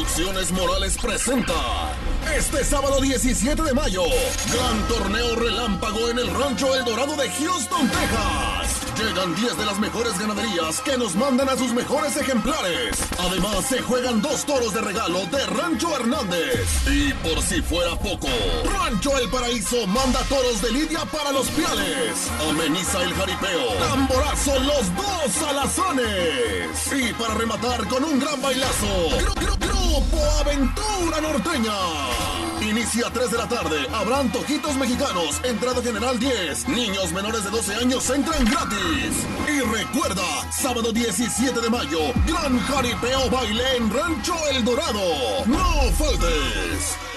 Producciones Morales presenta este sábado 17 de mayo, gran torneo relámpago en el Rancho El Dorado de Houston, Texas. Llegan 10 de las mejores ganaderías que nos mandan a sus mejores ejemplares. Además, se juegan dos toros de regalo de Rancho Hernández. Y por si fuera poco, Rancho El Paraíso manda toros de Lidia para los piales. Ameniza el jaripeo. Tamborazo los dos alazones. Y para rematar con un gran bailazo. Aventura Norteña. Inicia a 3 de la tarde. Habrán toquitos mexicanos. Entrada general 10. Niños menores de 12 años entran gratis. Y recuerda, sábado 17 de mayo, gran jaripeo baile en Rancho El Dorado. No faltes.